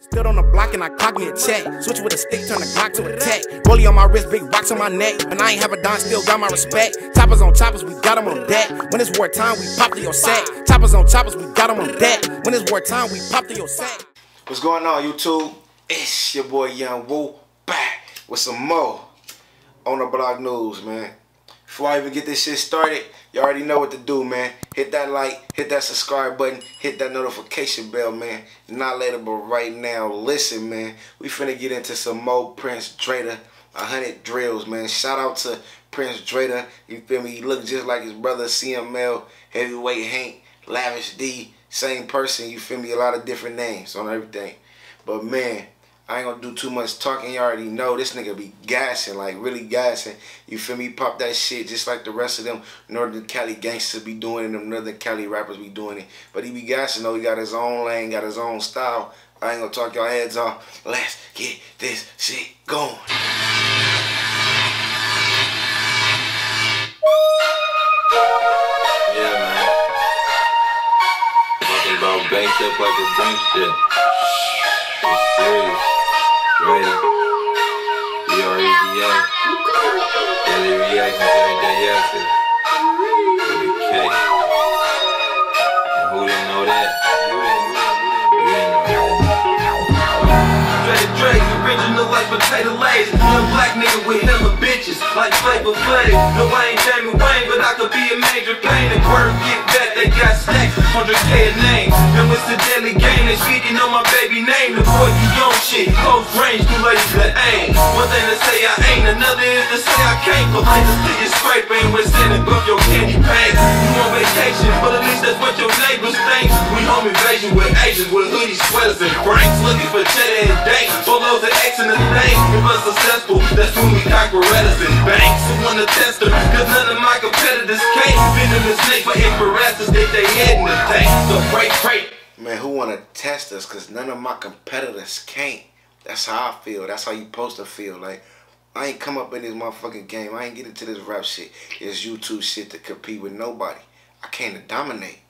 Stood on the block and I clocked me a check. Switch with a stick, turn the Glock to a tech. Rollie on my wrist, big rocks on my neck. And I ain't have a dime, still got my respect. Choppers on choppers, we got them on deck. When it's war time, we pop to your sack. Choppers on choppers, we got them on deck. When it's war time, we pop to your sack. What's going on, YouTube? It's your boy Yung Woo back with some more Own Tha Block News, man. Before I even get this shit started, you already know what to do, man. Hit that like, hit that subscribe button, hit that notification bell, man. Not later, but right now, listen, man. We finna get into some more Prince Dreda, 100 drills, man. Shout out to Prince Dreda. You feel me? He look just like his brother CML, Heavyweight Hank, Lavish D. Same person, you feel me? A lot of different names on everything. But man, I ain't gonna do too much talking. You already know this nigga be gassing, like really gassing. You feel me? Pop that shit just like the rest of them Northern Cali gangsters be doing it, them Northern Cali rappers be doing it. But he be gassing though. He got his own lane, got his own style. I ain't gonna talk y'all heads off. Let's get this shit going. Yeah, man. Talking about bank shit like a bank shit. It's serious. Ready? Daily reactions every day after. And who didn't know that? Lays. Black nigga with hella bitches, like Flavor Flav. No, I ain't Jamie Wayne, but I could be a major pain. Get they got stacks, 100k a name. And it's a deadly game, they speaking on my baby name. You close range, too to aim. One thing to say I ain't, another is to say I can't. Stick is scraping, your candy paint. You on vacation, but at least that's what your neighbors think. We home invasion with with sweaters, and. Looking for cheddar and bolos and in the thing. If successful, that's when we and banks. Who wanna test them? Cause none of my competitors can't. Snake for they head in the tank. So break, break. Man, who wanna test us? Cause none of my competitors can't. That's how I feel. That's how you supposed to feel. Like I ain't come up in this motherfucking game. I ain't get into this rap shit, this YouTube shit to compete with nobody. I came to dominate.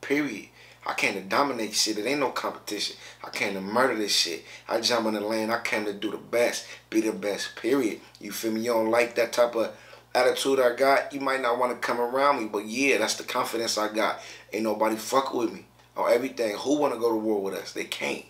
Period. I came to dominate shit. It ain't no competition. I came to murder this shit. I jump in the lane. I came to do the best. Be the best. Period. You feel me? You don't like that type of attitude I got, you might not want to come around me. But yeah, that's the confidence I got. Ain't nobody fuck with me on everything. Who want to go to war with us? They can't.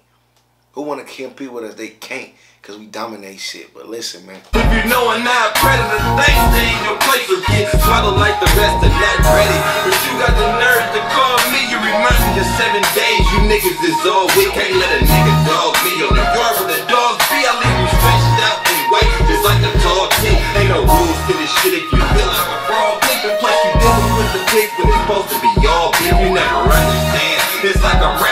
Who want to compete with us? They can't. Because we dominate shit. But listen, man. If you know I'm not predator, things stay in your place or get swallowed like the rest of that ready. But you got the nerve to call me, you remind me of seven days. You niggas is all we can't let a nigga dog me on the yard with the dogs be. I leave you stretched out and white, just like a tall king. Ain't no rules to this shit if you feel like a leaping. Plus you dealing with the pigs when it's supposed to be all beef. You never understand. It's like I'm rapping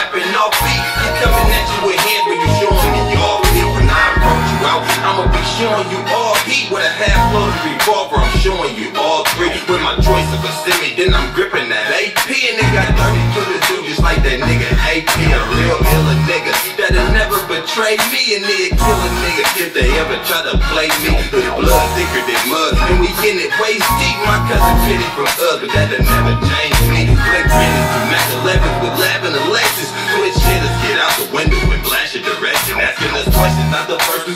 like that nigga AP. A real illa nigga that'll never betray me and they'll kill a nigga if they ever try to play me. With blood thicker than mud and we in it waist deep. My cousin Fitty from us, but that'll never change me. Flick minutes to Mac 11 with Lab and Alexis. Switch hitters, get out the window and blast your direction. Asking us questions, not the first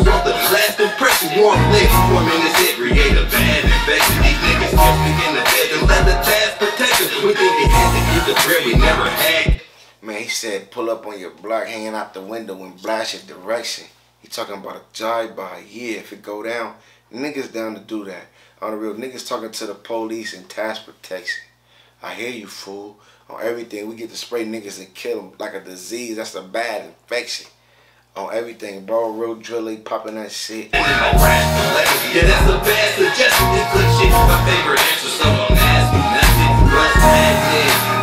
said pull up on your block hanging out the window and blast your direction. He talking about a drive-by. Yeah, if it go down, niggas down to do that. On the real, niggas talking to the police and task protection. I hear you, fool. On everything, we get to spray niggas and kill them like a disease. That's a bad infection. On everything, bro. Real drilly popping that shit. Yeah, that's a bad suggestion. It's good shit. My favorite answer, so don't ask me nothing. What's happening?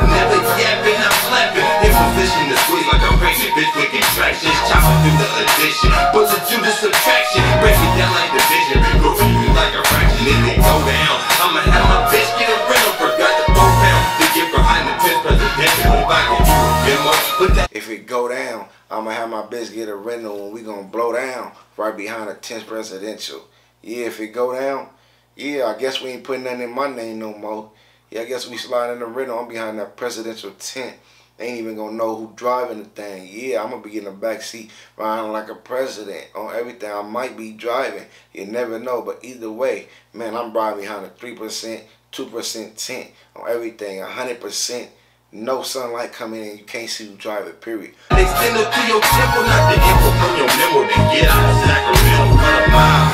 Through the addition. Through the subtraction. Break it down like division. Grouping you like a fraction. If it go down, I'ma have my bitch get a rental. Forgot the pound to get behind the 10th presidential. If I do a demo, put that. If it go down, I'ma have my bitch get a rental and we gonna blow down right behind a 10th presidential. Yeah, if it go down, yeah, I guess we ain't putting nothing in my name no more. Yeah, I guess we sliding in the rental. I'm behind that presidential tent. They ain't even gonna know who driving the thing. Yeah, I'm gonna be in the back seat riding like a president on everything. I might be driving. You never know. But either way, man, I'm riding behind a three percent, two percent tint on everything. hundred percent no sunlight coming in, you can't see drive it, period. Extend it to your temple, not the info from your memo, then get out of Sacramento, run a mile,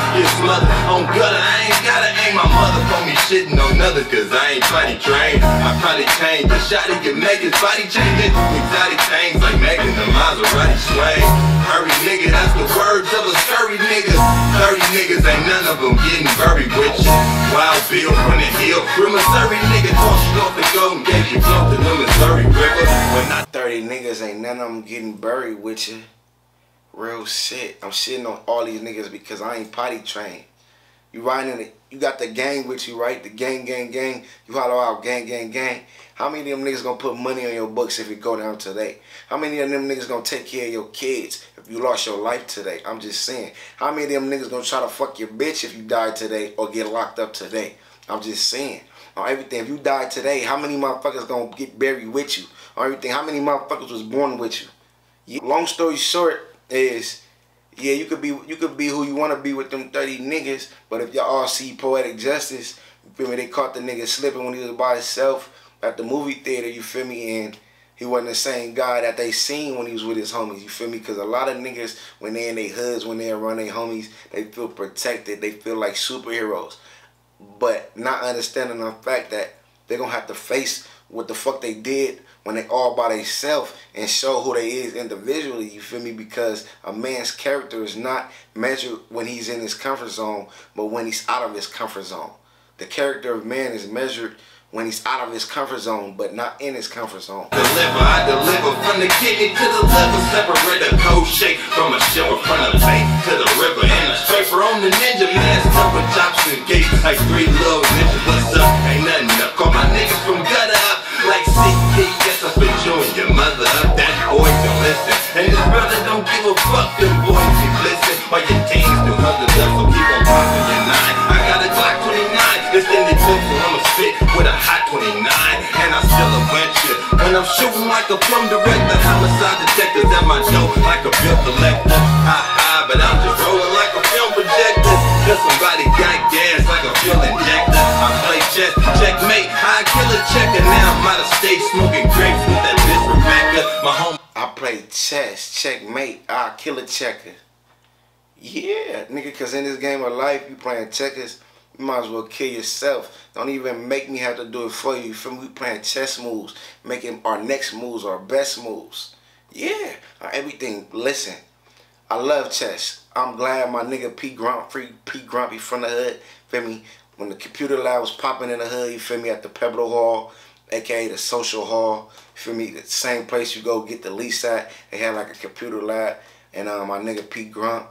on gutter, I ain't gotta aim my mother shitting on others, cause I ain't potty trained, I probably changed, the shot can make his body changing, exotic things like Megan the Maserati swing, hurry nigga, that's the words of a scurry nigga, 30 niggas, ain't none of them getting buried with you, Wild Bill from the hill, real Missouri nigga, toss you off the Golden Gate, you float to them Missouri River. When I 30 niggas ain't none of them getting buried with you. Real shit. I'm shitting on all these niggas because I ain't potty trained. You riding it, you got the gang with you, right? The gang, gang, gang. You holler out gang, gang, gang. How many of them niggas gonna put money on your books if you go down today? How many of them niggas gonna take care of your kids if you lost your life today? I'm just saying. How many of them niggas gonna try to fuck your bitch if you die today or get locked up today? I'm just saying on everything. If you die today, how many motherfuckers gonna get buried with you? On everything, how many motherfuckers was born with you? Long story short is, yeah, you could be you could be who you wanna be with them 30 niggas, but if y'all all see poetic justice, you feel me, they caught the nigga slipping when he was by himself at the movie theater, you feel me, and he wasn't the same guy that they seen when he was with his homies. You feel me? Because a lot of niggas, when they in their hoods, when they around their homies, they feel protected. They feel like superheroes but not understanding the fact that they're gonna have to face what the fuck they did when they all by themselves and show who they is individually, you feel me? Because a man's character is not measured when he's in his comfort zone, but when he's out of his comfort zone. The character of man is measured when he's out of his comfort zone, but not in his comfort zone. Deliver, I deliver from the kidney to the liver, separate the cold shake from a shower from the bank to the river, and a scraper on the ninja cover chops and gates like three little ninjas. What's up? Ain't nothing up. Call my niggas from gutter up like CP. I put you and your mother up. That boy can listen, and his brother don't give a fuck. Them boys be listen while your teens do other stuff, so keep on popping your nine. I got a Glock 29, extended clip, so I'ma spit with a hot 29, and I still a bunch of. And I'm shooting like a plum director, homicide detectives at my door like a bill collector. Ha ha, but I'm just rolling like a film projector. Cause somebody like. I play chess, checkmate, I kill a checker. Now I'm out of state smoking grapes with that bitch Rebecca. My home. I play chess, checkmate, I kill a checker. Yeah, nigga, cause in this game of life, you playing checkers, you might as well kill yourself. Don't even make me have to do it for you. You feel me? We playing chess moves, making our next moves our best moves. Yeah, uh, everything. Listen, I love chess. I'm glad my nigga P Grump, free P Grumpy from the hood. Feel me? When the computer lab was popping in the hood, you feel me? At the Pebble Hall, aka the social hall. Feel me? The same place you go get the lease at. They had like a computer lab. And um, my nigga P Grump,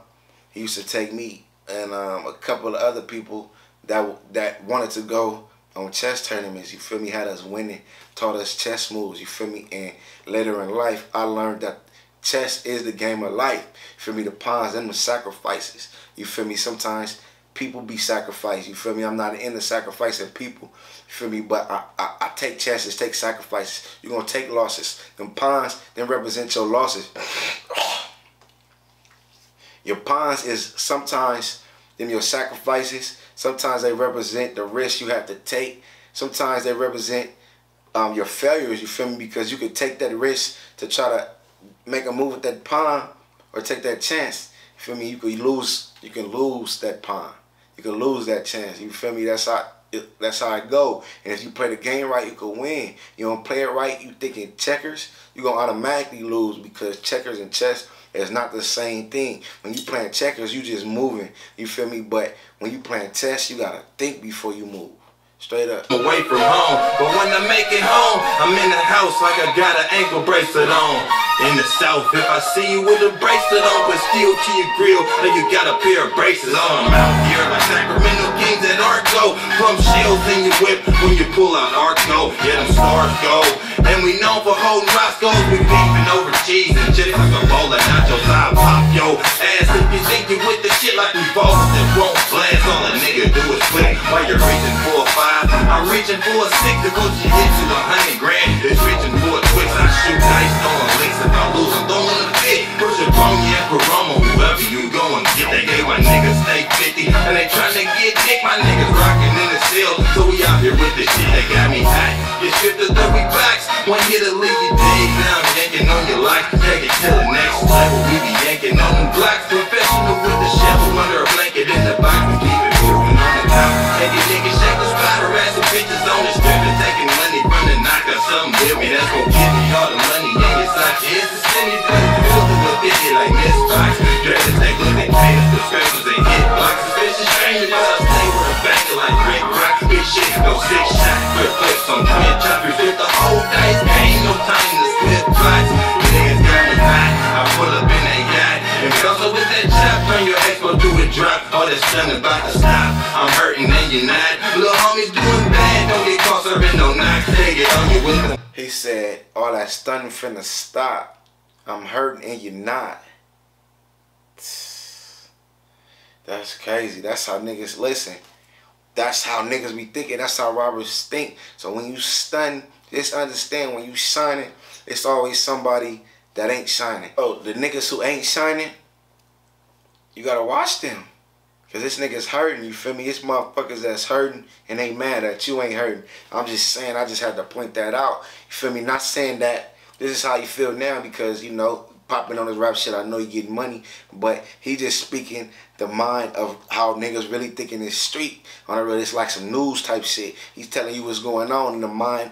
he used to take me and um, a couple of other people that that wanted to go on chess tournaments. You feel me? Had us winning, taught us chess moves. You feel me? And later in life, I learned that chess is the game of life. You feel me? The pawns and the sacrifices. You feel me? Sometimes people be sacrificed. You feel me? I'm not in into sacrificing people. You feel me? But I, I, I take chances, take sacrifices. You're gonna take losses. Them pawns then represent your losses. your pawns is sometimes them your sacrifices. Sometimes they represent the risk you have to take. Sometimes they represent um, your failures, you feel me? Because you could take that risk to try to make a move with that pawn or take that chance. You feel me? You could lose you can lose that pawn. You can lose that chance. You feel me? That's how it, that's how it go. And if you play the game right, you can win. You don't play it right, you thinking checkers, you're gonna automatically lose because checkers and chess is not the same thing. When you playing checkers, you just moving. You feel me? But when you playing chess, you gotta think before you move. Straight up. Away from home, but when I make it home, I'm in the house like I got an ankle bracelet on. In the south, if I see you with a bracelet on, but steel to your grill, then you got a pair of braces on. I'm out here like Sacramento Kings at Arco. Plum shells in your whip when you pull out Arco. Yeah, them stars go. And we known for holding Roscoe's. We beefing over cheese and chips like a bowl of nachos. I pop yo ass if you think you with the shit like we both. won't blast. All a nigga do is flick while you're reaching for a five. I'm reaching for a six to coach you hit to a hundred grand. It's reaching for a shoot dice, throwing links. If I lose, I'm throwing a fit. Push a pony and Paramo, whoever you going get. that gave my niggas stay 50 and they tryna get dick. My niggas rocking in the seal, so we out here with the shit that got me hot. Get stripped of 30 backs, one hit to leave you dead. Now I'm yanking on your life, it to the next level. We be yanking on them blocks, split plots. Niggas got hot, I pull up in that yacht. And also with that chop, turn your expo do it drop. All that sun about to stop. I'm hurting and you're not. Little homies doing bad, don't get caught serving no on your window. He said, all that stunning finna stop. I'm hurting and you're not. That's crazy. That's how niggas listen. That's how niggas be thinking. That's how robbers think. So when you stun, just understand when you shining, it's always somebody that ain't shining. Oh, the niggas who ain't shining, you gotta watch them. Cause this nigga's hurting, you feel me? It's motherfuckers that's hurting and ain't mad at you ain't hurting. I'm just saying, I just had to point that out. You feel me? Not saying that this is how you feel now because, you know, popping on his rap shit, I know you getting money, but he just speaking the mind of how niggas really think in this street. On a real, it's like some news type shit. He's telling you what's going on in the mind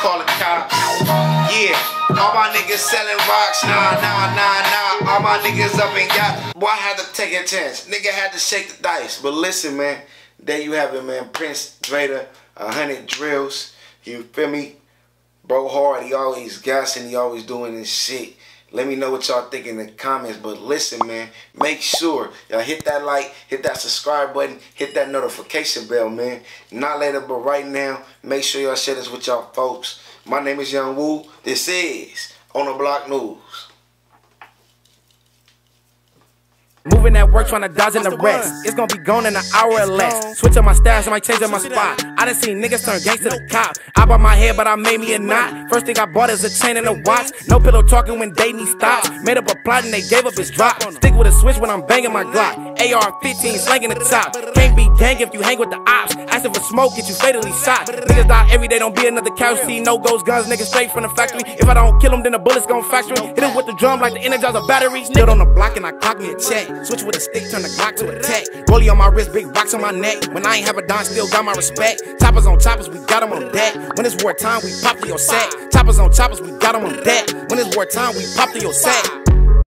call the cops. Yeah, all my niggas selling rocks, nah, nah, nah, nah. All my niggas up and got. Boy, I had to take a chance. Nigga had to shake the dice. But listen, man, there you have it, man. Prince a hundred drills. You feel me? Bro hard, he always gassing, he always doing this shit. Let me know what y'all think in the comments. But listen, man, make sure y'all hit that like, hit that subscribe button, hit that notification bell, man. Not later, but right now, make sure y'all share this with y'all folks. My name is Yung Woo. This is Own Tha Block News. Moving at work, trying to dodge an arrest. It's gonna be gone in an hour or less. Switch up my stash, I might change up my spot. I done seen niggas turn gangsta to cop. I bought my hair, but I made me a knot. First thing I bought is a chain and a watch. No pillow talking when they need stops. Made up a plot and they gave up his drop. Stick with a switch when I'm banging my Glock. AR-15 slanging the top. Be gang if you hang with the ops. Asking for smoke, get you fatally shot. Niggas die every day, don't be another couch See No ghost guns, niggas straight from the factory. If I don't kill them, then the bullets gon' factory. Hit him with the drum like the energizer battery. Stood on the block and I clock me a check. Switch with a stick, turn the Glock to a tech. Rollie on my wrist, big rocks on my neck. When I ain't have a dime, still got my respect. Choppers on choppers, we got them on deck. When it's wartime, we pop to your sack. Choppers on choppers, we got them on deck. When it's wartime, we pop to your set.